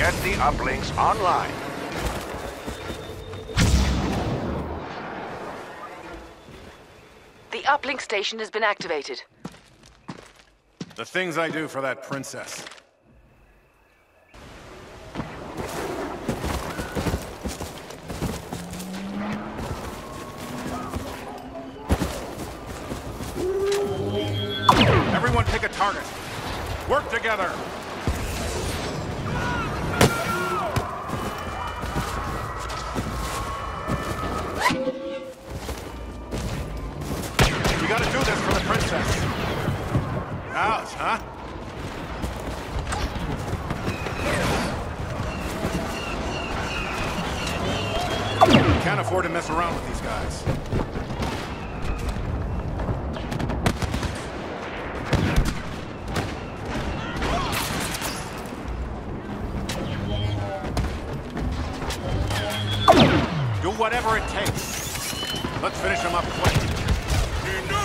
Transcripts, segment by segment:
Get the uplinks online. The uplink station has been activated. The things I do for that princess. Everyone pick a target. Work together. Gotta do this for the princess. Ouch, huh? Can't afford to mess around with these guys. Do whatever it takes. Let's finish them up quick.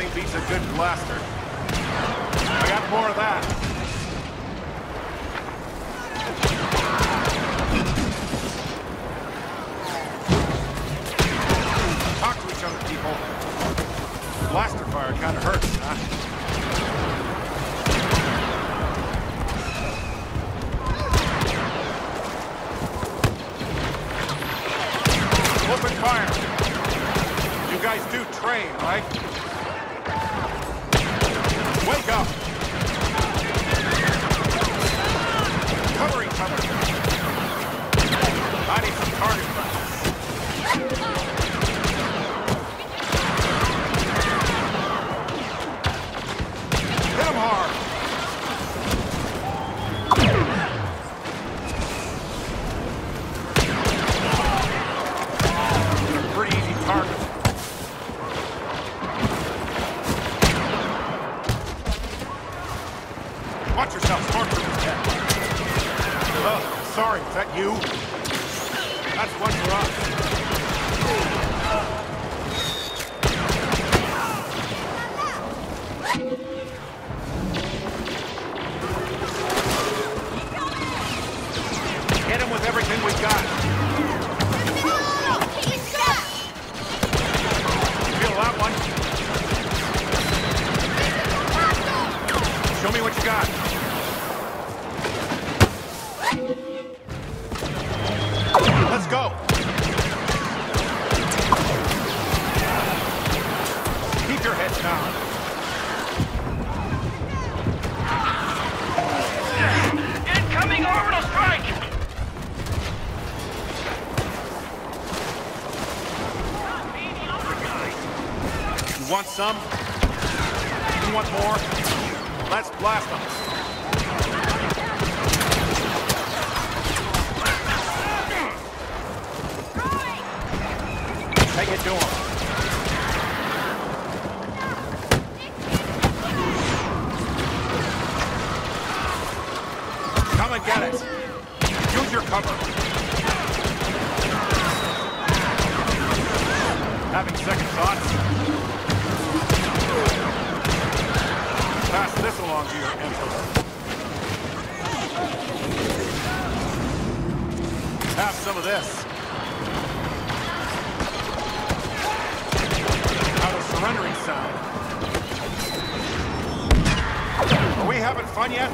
Nothing beats a good blaster. I got more of that. Talk to each other, people. Blaster fire kind of hurts, huh? Open fire. You guys do train, right? Wake up! Some? You want more? Let's blast them. Take it to him. Come and get it. Use your cover. Having second thoughts? To your emperor. Have some of this. How does surrendering sound? Are we having fun yet?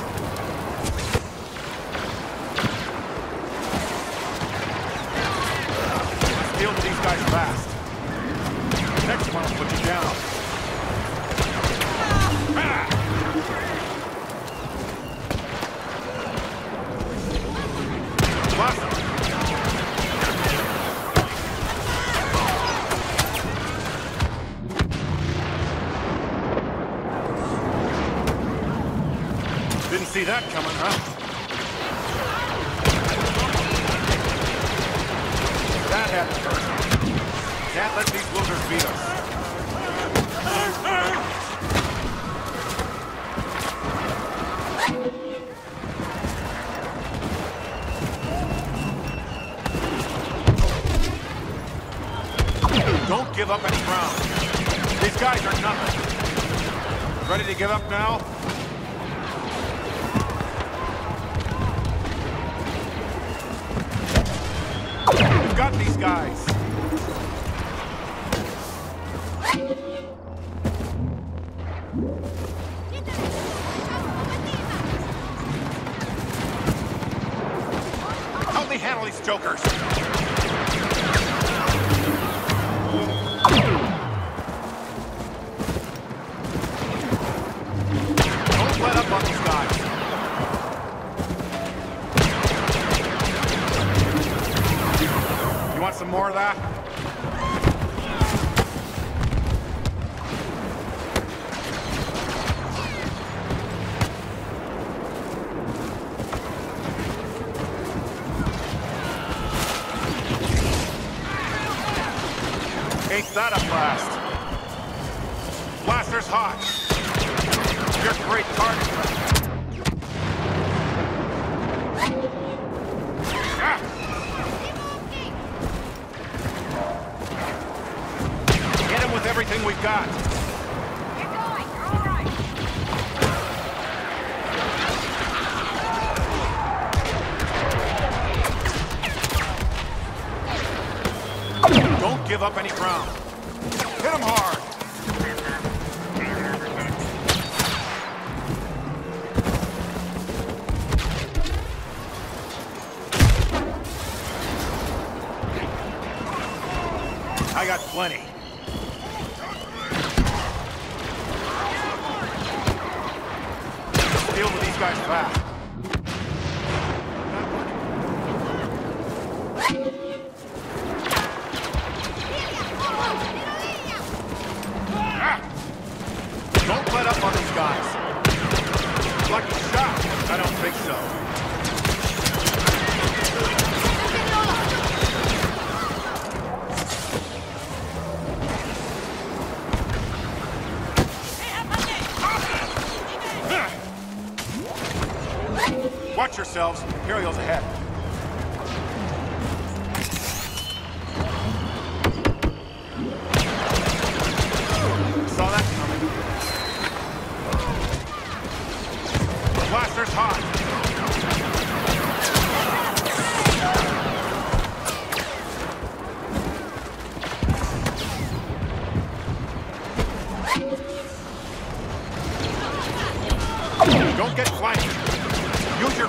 Let's deal with these guys fast. Next one will put you down. Give up any ground. These guys are nothing. Ready to give up now? We've got these guys. Help me handle these jokers. Great target. I got plenty. Deal with these guys fast. Yourselves. Imperial's ahead.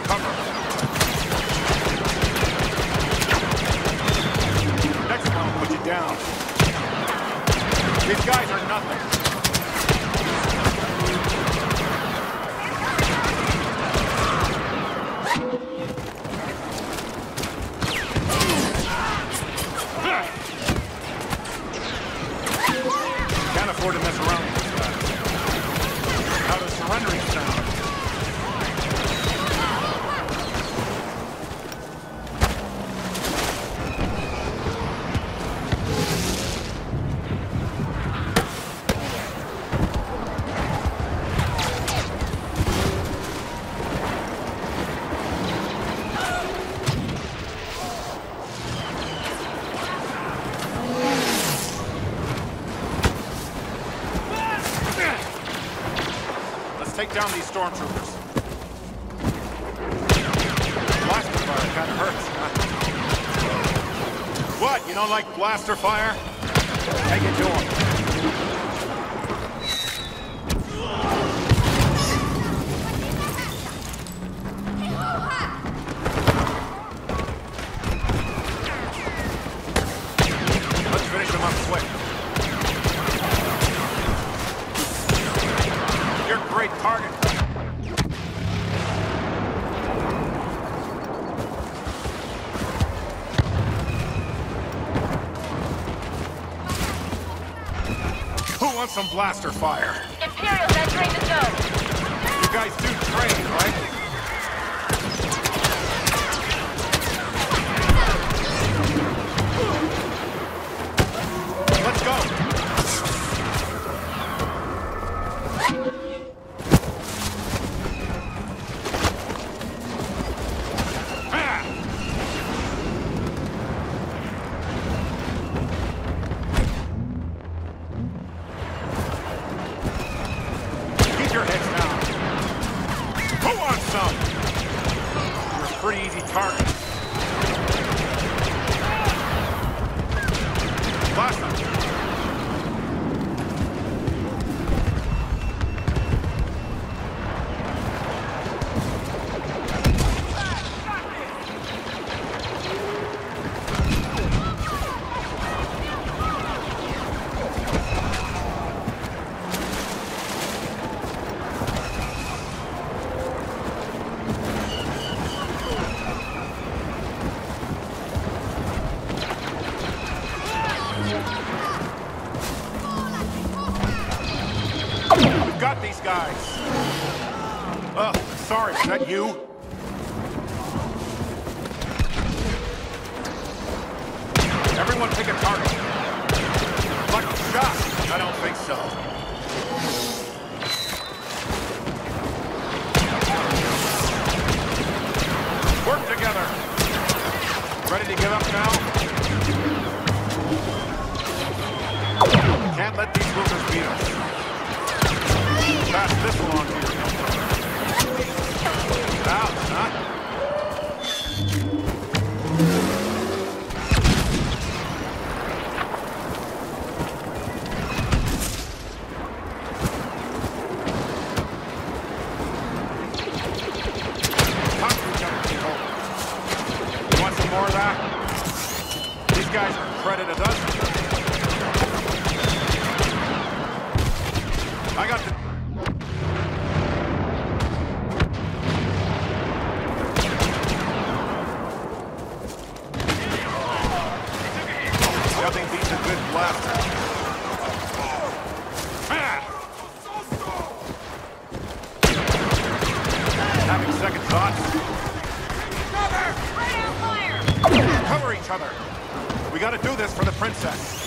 Cover. Next one will put you down. These guys are nothing. Down these stormtroopers. Blaster fire kind of hurts. What? You don't like blaster fire? Take it to 'em. Some blaster fire? Imperials entering the zone. You guys do train, right? sorry, is that you? Everyone pick a target. Lucky shot! I don't think so. Work together! Ready to give up now? Can't let these losers beat us. Pass this along here. Ouch, huh? We gotta do this for the princess.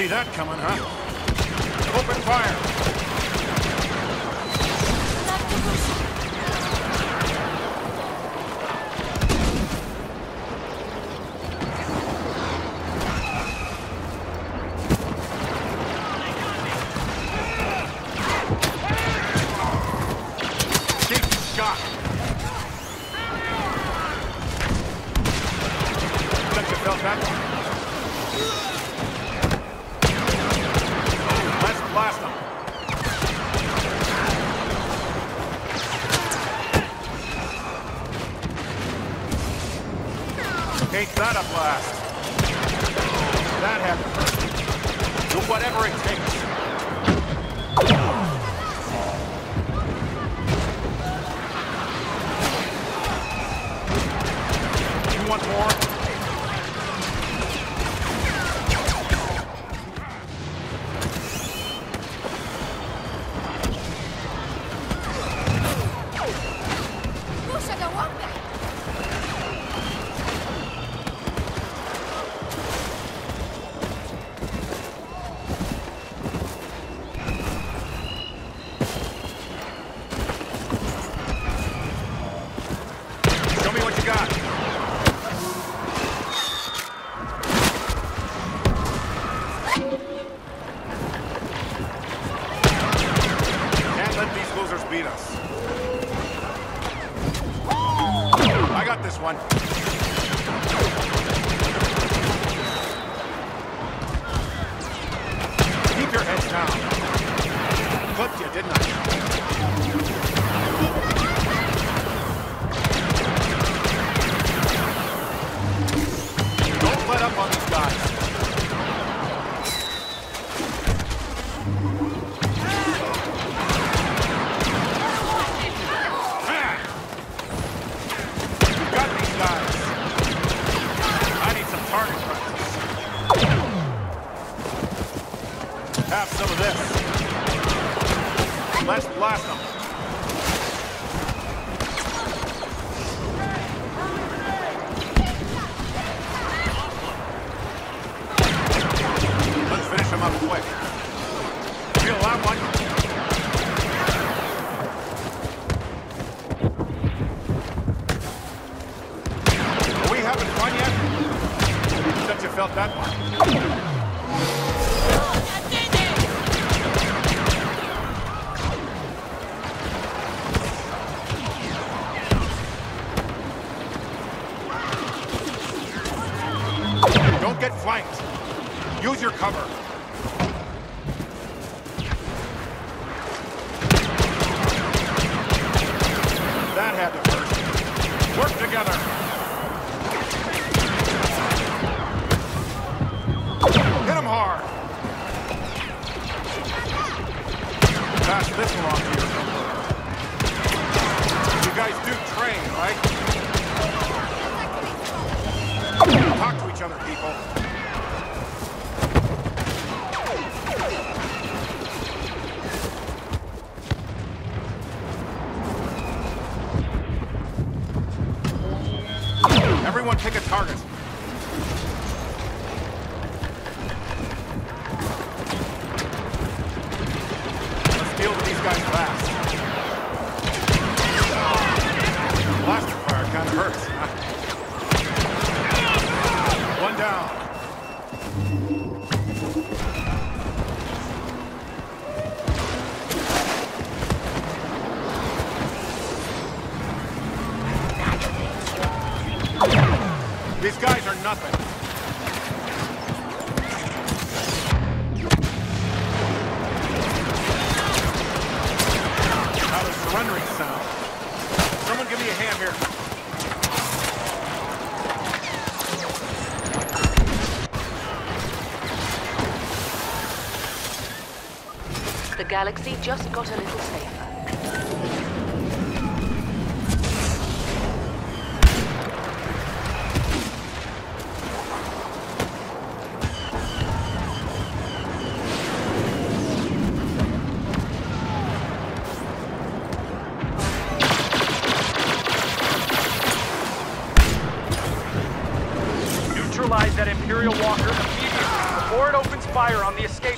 see that coming, huh? Open fire! staggering figure. Let's blast them. Let's finish him up quick. Kill that one. We haven't won yet? Bet you felt that one. Get flanked. Use your cover. Target. Nothing. Surrendering sound? Someone give me a hand here. The galaxy just got a little safer. On the escape